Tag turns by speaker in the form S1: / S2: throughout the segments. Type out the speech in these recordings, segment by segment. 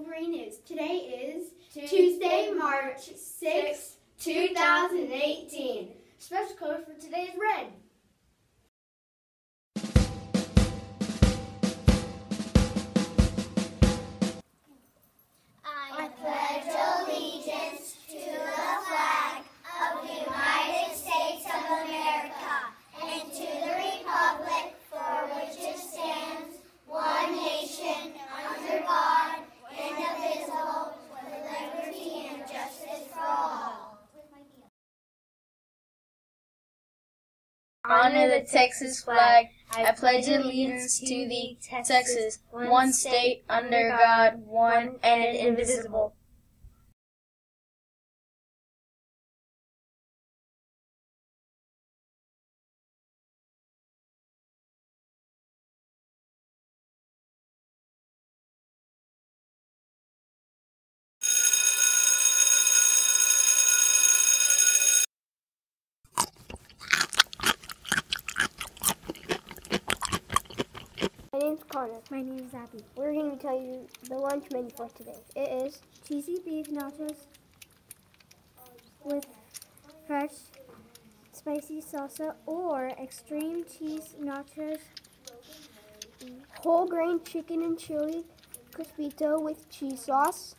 S1: Wolverine is. Today is
S2: Tuesday, March 6, 2018. Special color for today is red.
S3: Honor the Texas flag. I pledge allegiance to the Texas, one state under God, one and indivisible.
S4: My name's Connor. My name is Abby. We're going to tell you the lunch menu for today. It is cheesy beef nachos with fresh spicy salsa or extreme cheese nachos, whole grain chicken and chili crispito with cheese sauce,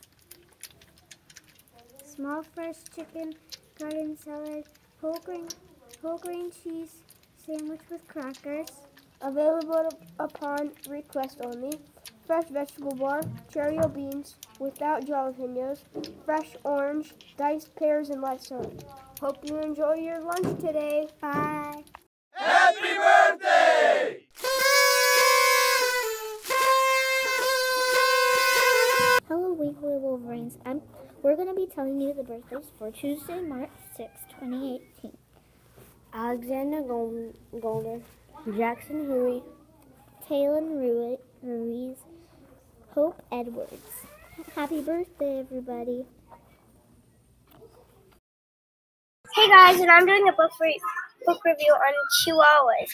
S4: small fresh chicken garden salad, whole grain, whole grain cheese sandwich with crackers. Available upon request only. Fresh vegetable bar, charro beans without jalapenos, fresh orange, diced pears, and light salad. Hope you enjoy your lunch today. Bye.
S5: Happy birthday!
S6: Hello, Weekly Wolverines. I'm, we're going to be telling you the birthdays for Tuesday, March 6, 2018.
S4: Alexander Golder, Jackson Huey,
S6: Taylon Ruiz, Hope Edwards. Happy birthday, everybody.
S2: Hey guys, and I'm doing a book re- book review on Chihuahuas.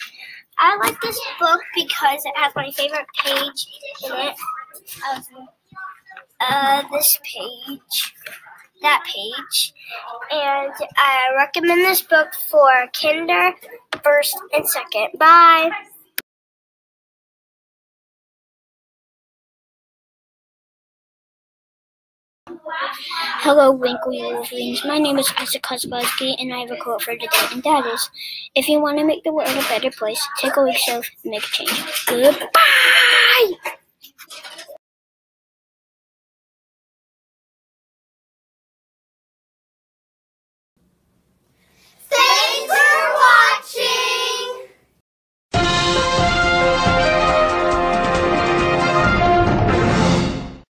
S2: I like this book because it has my favorite page in it. Of, uh, this page, that page, and I recommend this book for Kinder, first and second. Bye.
S7: Hello, Winkle Wolverines. My name is Isaac Kozlowski, and I have a quote for today, and that is, if you want to make the world a better place, take a week's off and make a change. Goodbye!